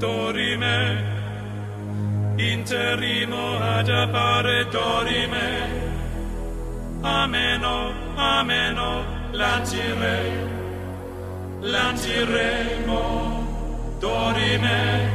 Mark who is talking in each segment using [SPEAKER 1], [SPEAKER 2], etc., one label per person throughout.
[SPEAKER 1] dorime, interimo ad appare dorime, ameno, ameno, lancire, lanciremo, dorime,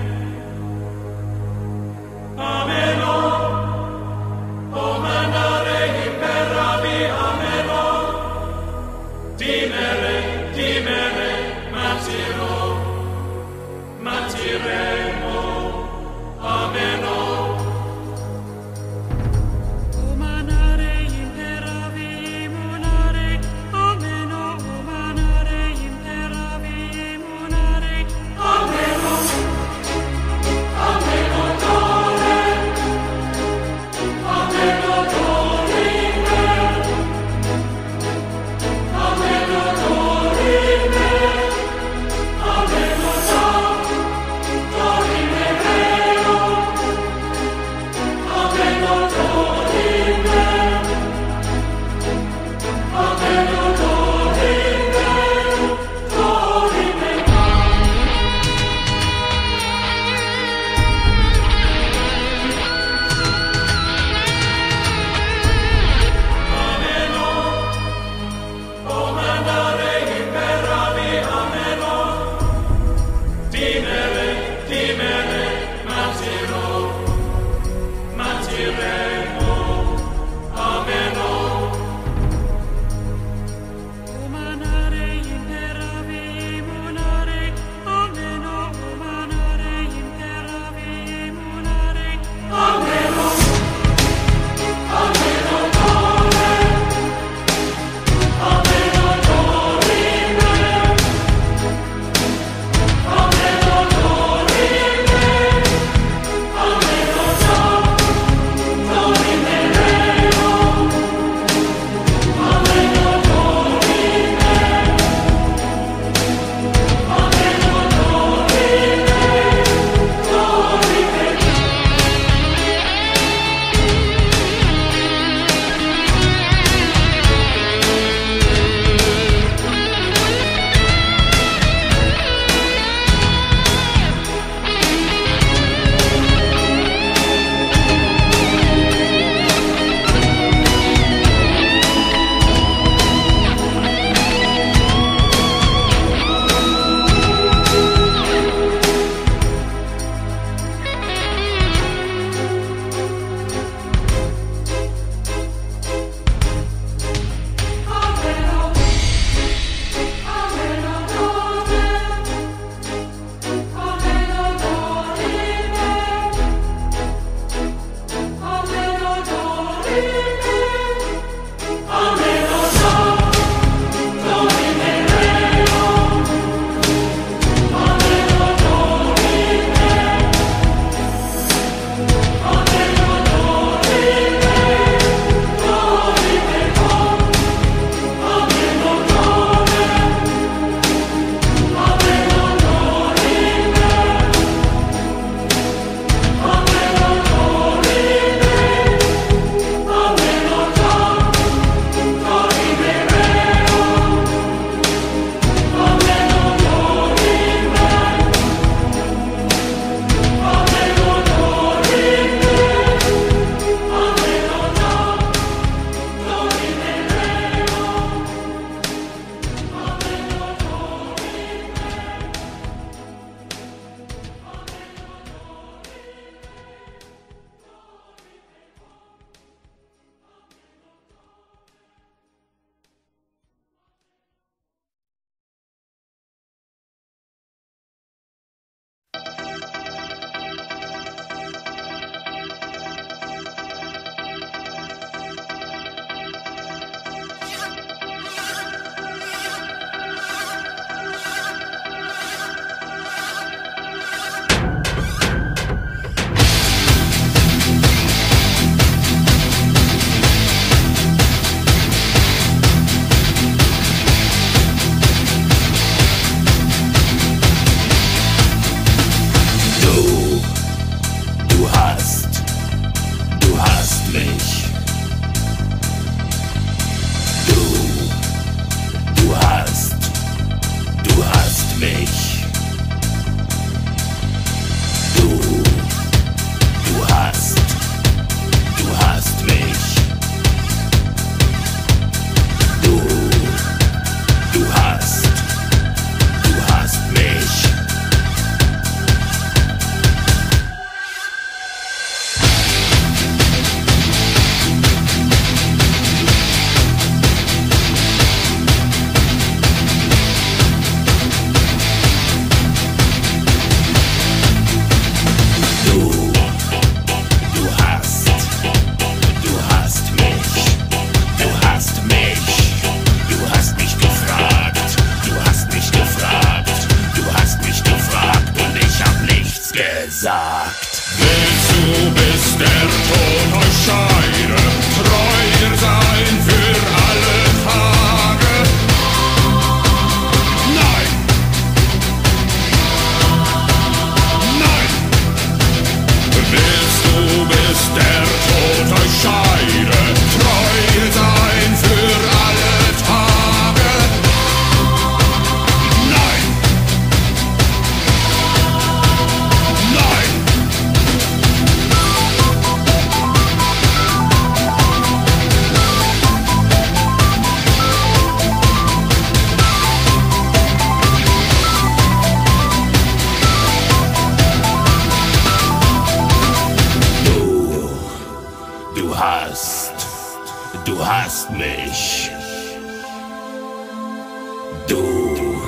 [SPEAKER 2] Du,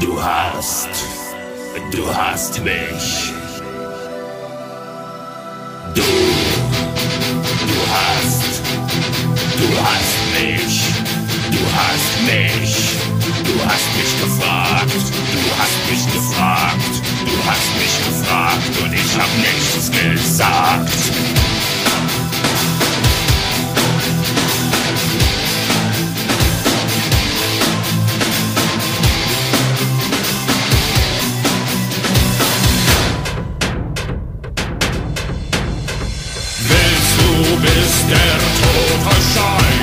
[SPEAKER 2] du hast, du hast mich. Du, du hast, du hast mich. Du hast mich, du hast mich gefragt, du hast mich gefragt, du hast mich gefragt und ich hab nichts gesagt. Du bist der Tod, Schein.